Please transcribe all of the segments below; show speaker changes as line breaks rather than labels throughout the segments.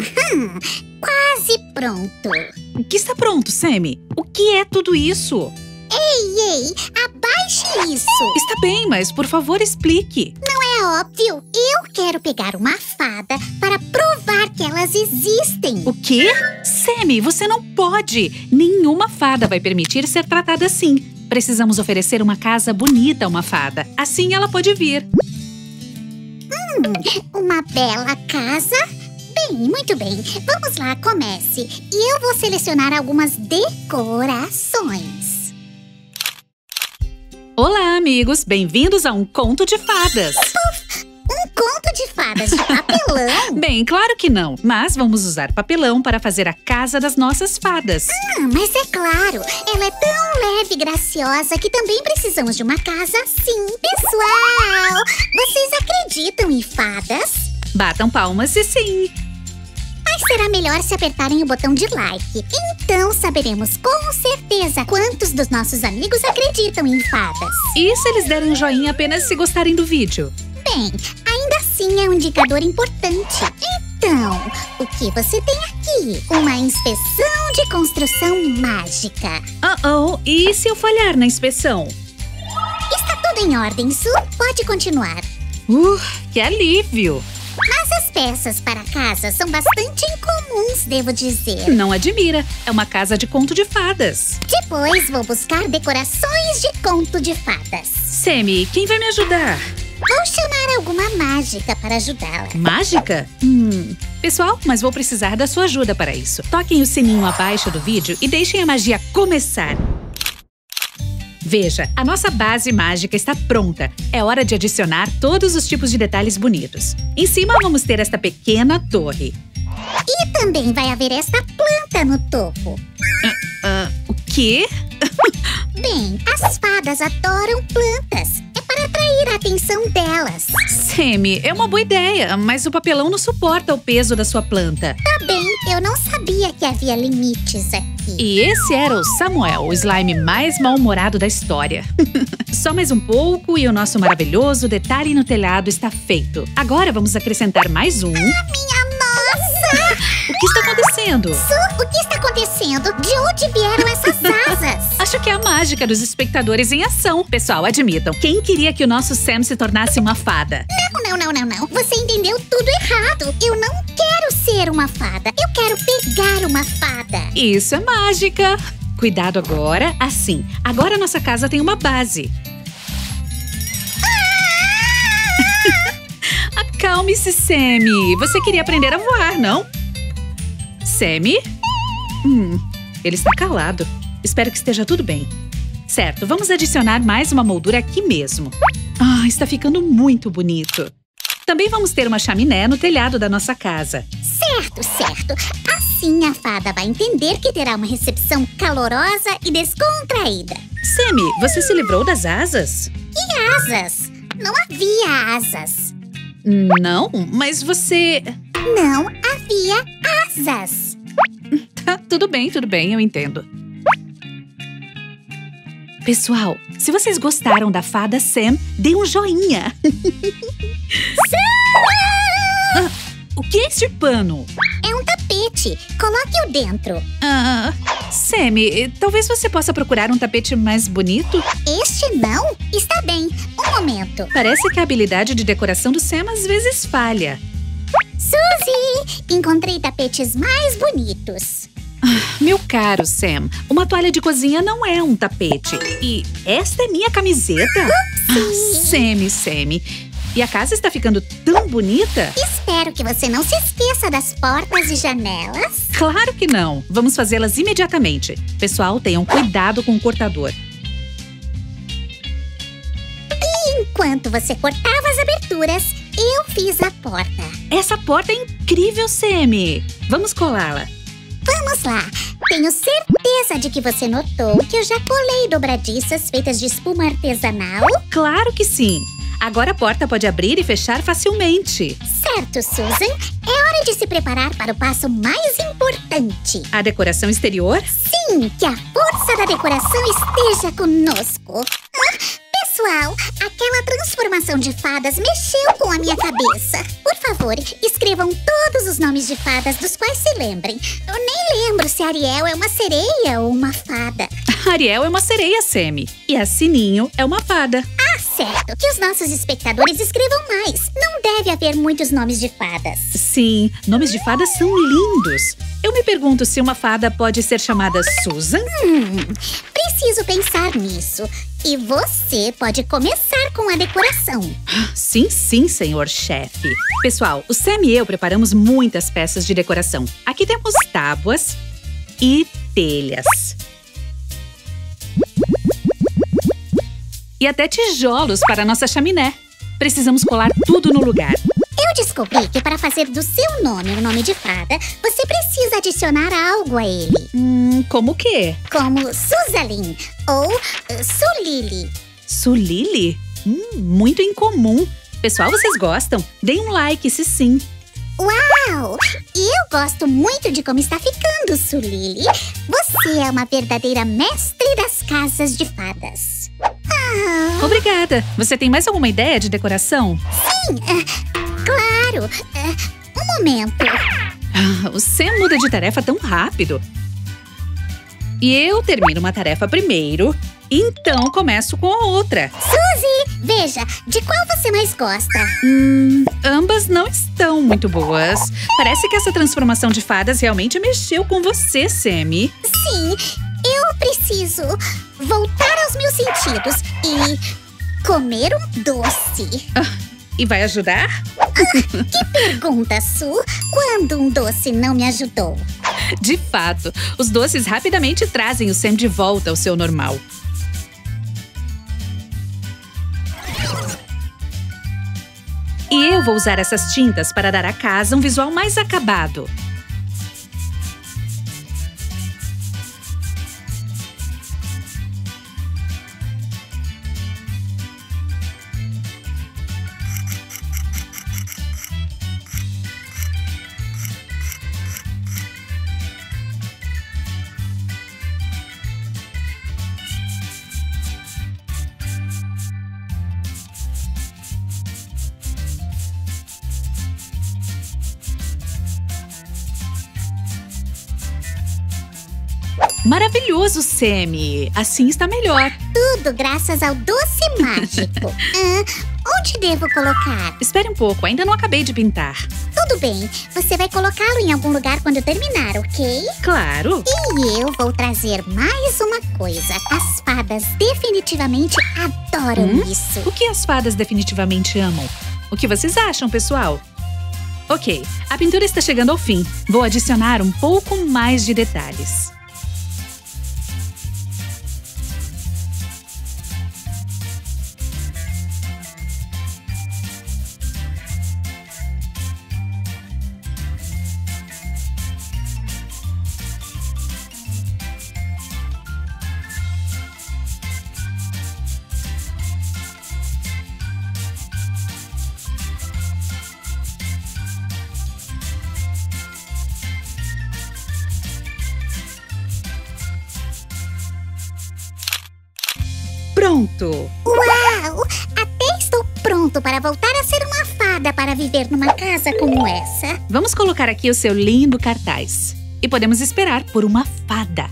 Aham, quase pronto.
O que está pronto, Sammy? O que é tudo isso?
Ei, ei, abaixe isso.
Está bem, mas por favor explique.
É óbvio, eu quero pegar uma fada para provar que elas existem.
O quê? Sammy, você não pode! Nenhuma fada vai permitir ser tratada assim. Precisamos oferecer uma casa bonita a uma fada. Assim ela pode vir.
Uma bela casa? Muito bem. Vamos lá, comece. E eu vou selecionar algumas decorações.
Olá, amigos! Bem-vindos a um conto de fadas.
Um conto de fadas de papelão?
Bem, claro que não, mas vamos usar papelão para fazer a casa das nossas fadas.
Ah, mas é claro, ela é tão leve e graciosa que também precisamos de uma casa assim. Pessoal, vocês acreditam em fadas?
Batam palmas e sim.
Será melhor se apertarem o botão de like. Então saberemos com certeza quantos dos nossos amigos acreditam em fadas.
E se eles derem um joinha apenas se gostarem do vídeo?
Bem, ainda assim é um indicador importante. Então, o que você tem aqui? Uma inspeção de construção mágica.
Oh, oh, e se eu falhar na inspeção?
Está tudo em ordem, Su. Pode continuar.
Uh, que alívio!
Peças para casa são bastante incomuns, devo dizer.
Não admira, é uma casa de conto de fadas.
Depois vou buscar decorações de conto de fadas.
Sammy, quem vai me ajudar?
Vou chamar alguma mágica para ajudá-la.
Mágica? Hum. Pessoal, mas vou precisar da sua ajuda para isso. Toquem o sininho abaixo do vídeo e deixem a magia começar. Veja, a nossa base mágica está pronta. É hora de adicionar todos os tipos de detalhes bonitos. Em cima vamos ter esta pequena torre.
E também vai haver esta planta no topo.
Ah, o quê?
Bem, as fadas adoram plantas. É para atrair a atenção delas.
Sammy, é uma boa ideia, mas o papelão não suporta o peso da sua planta.
Tá bem, eu não sabia que havia limites aqui.
E esse era o Samuel, o slime mais mal-humorado da história. Só mais um pouco e o nosso maravilhoso detalhe no telhado está feito. Agora vamos acrescentar mais um.
Minha nossa!
O que está acontecendo?
Su, o que está acontecendo? De onde vieram essas asas?
Acho que é a mágica dos espectadores em ação. Pessoal, admitam, quem queria que o nosso Sam se tornasse uma fada?
Não, não, não, não, não. Você entendeu tudo errado. Eu não quero ser uma fada. Eu quero pegar uma fada.
Isso é mágica! Cuidado agora, assim. Agora nossa casa tem uma base. Acalme-se, Sammy. Você queria aprender a voar, não? Sammy? Hum, ele está calado. Espero que esteja tudo bem. Certo, vamos adicionar mais uma moldura aqui mesmo. Ah, está ficando muito bonito. Também vamos ter uma chaminé no telhado da nossa casa.
Certo, certo. Assim a fada vai entender que terá uma recepção calorosa e descontraída.
Sammy, você se livrou das asas?
E asas? Não havia asas.
Não, mas você.
Não havia asas.
Tá, tudo bem, tudo bem, eu entendo. Pessoal, se vocês gostaram da fada Sam, dê um joinha. Ah, o que é este pano?
Tapete. Coloque-o dentro.
Ah, Sammy, talvez você possa procurar um tapete mais bonito?
Este não? Está bem. Um momento.
Parece que a habilidade de decoração do Sam às vezes falha.
Suzy! Encontrei tapetes mais bonitos.
Meu caro Sam, uma toalha de cozinha não é um tapete. E esta é minha camiseta? Ah, Sammy, Sammy. E a casa está ficando tão bonita?
Espero que você não se esqueça das portas e janelas.
Claro que não. Vamos fazê-las imediatamente. Pessoal, tenham cuidado com o cortador.
Enquanto você cortava as aberturas, eu fiz a porta.
Essa porta é incrível, Sammy. Vamos colá-la.
Vamos lá. Tenho certeza de que você notou que eu já colei dobradiças feitas de espuma artesanal.
Claro que sim. Agora a porta pode abrir e fechar facilmente.
Certo, Susan. É hora de se preparar para o passo mais importante.
A decoração exterior?
Sim, que a força da decoração esteja conosco. Ah, pessoal, aquela transformação de fadas mexeu com a minha cabeça. Por favor, escrevam todos os nomes de fadas dos quais se lembrem. Eu nem lembro se Ariel é uma sereia ou uma fada.
Ariel é uma sereia, Semi. E a Sininho é uma fada.
Certo. Que os nossos espectadores escrevam mais. Não deve haver muitos nomes de fadas.
Sim, nomes de fadas são lindos. Eu me pergunto se uma fada pode ser chamada Susan?
Hum, preciso pensar nisso. E você pode começar com a decoração.
Sim, sim, senhor chefe. Pessoal, o Sam e eu preparamos muitas peças de decoração. Aqui temos tábuas e telhas. E até tijolos para nossa chaminé. Precisamos colar tudo no lugar.
Eu descobri que para fazer do seu nome um nome de fada, você precisa adicionar algo a ele.
Hum, como o quê?
Como Suzalin ou uh, Sulili.
Sulili? Hum, muito incomum. Pessoal, vocês gostam? Deem um like se sim.
Uau! Eu gosto muito de como está ficando, Sulili. Você é uma verdadeira mestre das casas de fadas.
Ah. Obrigada. Você tem mais alguma ideia de decoração?
Sim, uh, claro. Uh, um momento.
Ah, você muda de tarefa tão rápido. E eu termino uma tarefa primeiro, então começo com a outra.
Suzy, veja, de qual você mais gosta?
Hum, ambas não estão muito boas. Parece que essa transformação de fadas realmente mexeu com você, Semi.
Sim, preciso voltar aos meus sentidos e comer um doce.
Ah, e vai ajudar?
Ah, que pergunta, Su! Quando um doce não me ajudou?
De fato, os doces rapidamente trazem o Sam de volta ao seu normal. E eu vou usar essas tintas para dar à casa um visual mais acabado. Maravilhoso, Semi! Assim está melhor.
Tudo graças ao doce mágico. ah, onde devo colocar?
Espere um pouco, ainda não acabei de pintar.
Tudo bem, você vai colocá-lo em algum lugar quando terminar, ok?
Claro!
E eu vou trazer mais uma coisa. As fadas definitivamente adoram
hum?
isso.
O que as fadas definitivamente amam? O que vocês acham, pessoal? Ok, a pintura está chegando ao fim. Vou adicionar um pouco mais de detalhes. Pronto!
Uau! Até estou pronto para voltar a ser uma fada para viver numa casa como essa.
Vamos colocar aqui o seu lindo cartaz. E podemos esperar por uma fada.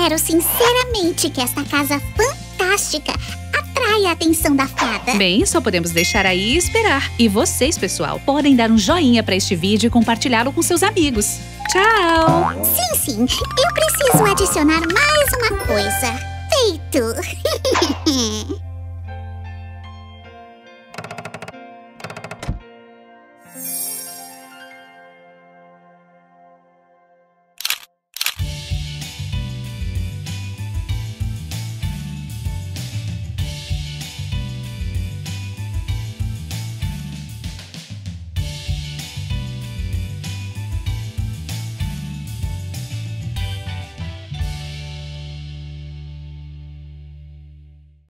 Espero sinceramente que esta casa fantástica atraia a atenção da fada.
Bem, só podemos deixar aí e esperar. E vocês, pessoal, podem dar um joinha para este vídeo e compartilhá-lo com seus amigos. Tchau!
Sim, sim. Eu preciso adicionar mais uma coisa. Feito!